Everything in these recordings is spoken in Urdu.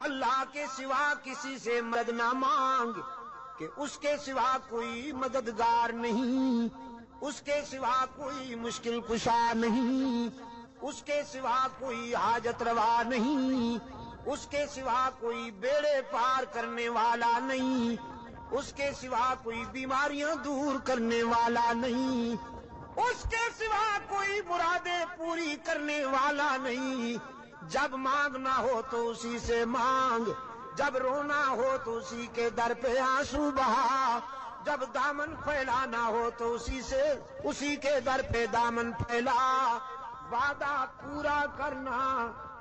اللہ کے سوا کسی سے مدد نہ مانگ کہ اس کے سوا کوئی مددگار نہیں، اس کے سوا کوئی مشکل کشا نہیں، اس کے سوا کوئی حاجت روا نہیں، اس کے سوا کوئی بیڑے پار کرنے والا نہیں، اس کے سوا کوئی بیماریاں دور کرنے والا نہیں، اس کے سوا کوئی مرادیں پوری کرنے والا نہیں جب مانگنا ہو تو اسی سے مانگ، جب رونا ہو تو اسی کے در پہ آنسو بہا۔ جب دامن پھیلانا ہو تو اسی سے اسی کے در پہ دامن پھیلا۔ وعدہ پورا کرنا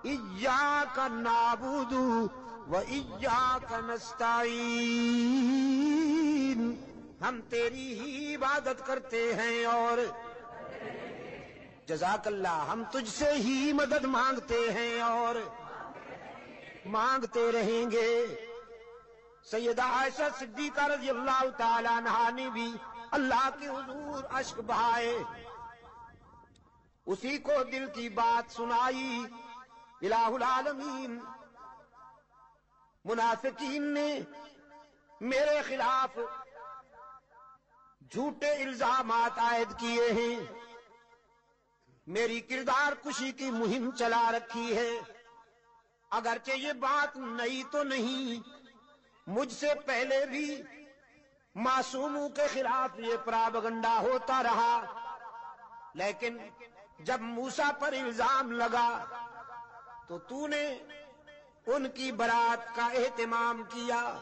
اجا کا نابودو و اجا کا ہم تیری ہی عبادت کرتے ہیں اور جزاک اللہ، ہم تجھ سے ہی مدد مانگتے ہیں اور مانگتے رہیں گے۔ سیدہ عائشہ صدیقہ رضی اللہ تعالی عنہ نے بھی اللہ کے حضور اشک بہائے۔ اسی کو دل کی بات سنائی۔ الہ العالمین، منافقین نے میرے خلاف جھوٹے الزامات عائد کیے ہیں۔ میری کردار کشی کی مہم چلا رکھی ہے۔ اگرچہ یہ بات نئی تو نہیں، مجھ سے پہلے بھی معصوموں کے خلاف یہ پراپگنڈا ہوتا رہا۔ لیکن جب موسا پر الزام لگا تو تو نے ان کی برات کا اہتمام کیا۔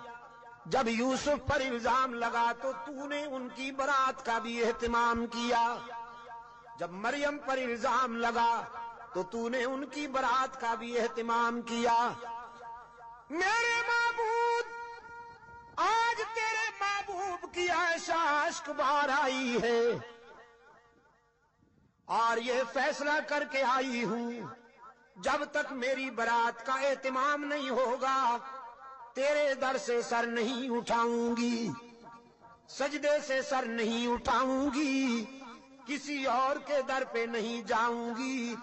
جب یوسف پر الزام لگا تو تو نے ان کی برات کا بھی اہتمام کیا۔ جب مریم پر الزام لگا تو تو نے ان کی برات کا بھی اہتمام کیا۔ میرے معبود، آج تیرے محبوب کی ایسا عشق بار آئی ہے۔ اور یہ فیصلہ کر کے آئی ہوں، جب تک میری برات کا اہتمام نہیں ہوگا، تیرے در سے سر نہیں اٹھاؤں گی، سجدے سے سر نہیں اٹھاؤں گی۔ کسی اور کے در پہ نہیں جاؤں گی۔